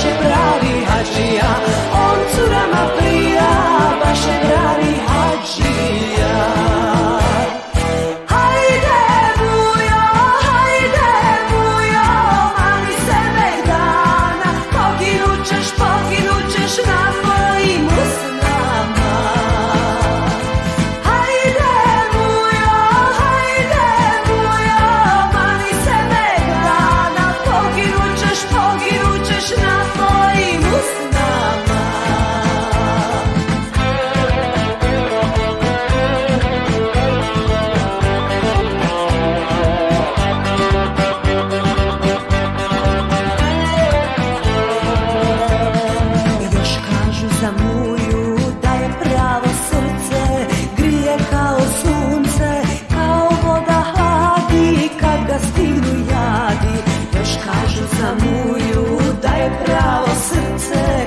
quebrar e radiar. 最。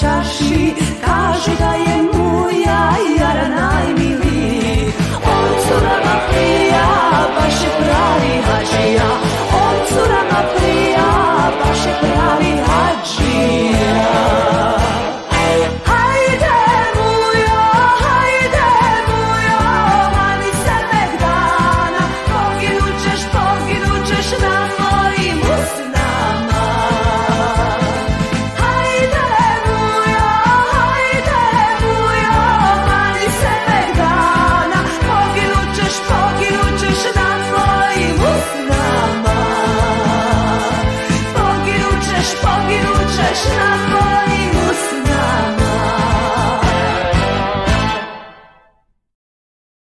Čaši Kažu da je